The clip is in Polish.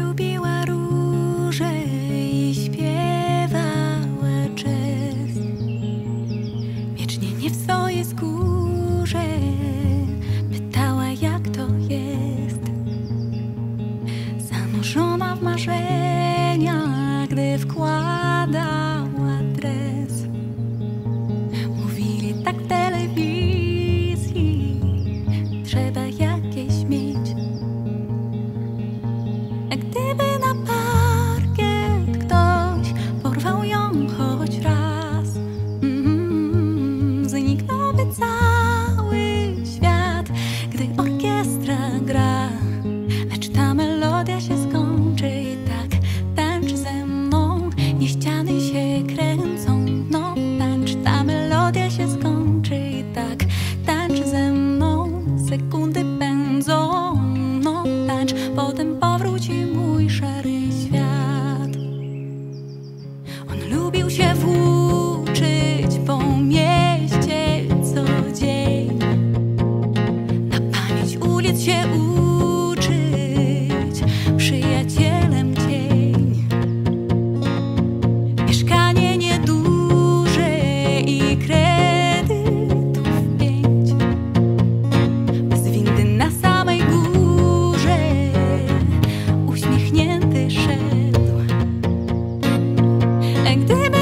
Lubiła róże i śpiewała jazz. Wiecznie nie w swojej skórze pytała, jak to jest. Zanurzona w marzeniach, gdy wkładała dres. Mówili tak ściany się kręcą. No tańcz, ta melodia się skończy i tak tańcz ze mną, sekundy pędzą. No tańcz, potem powróci mój szary świat. On lubił się włóczyć po mieście co dzień, na pamięć ulic się uczyć, And gdyby